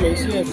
没线。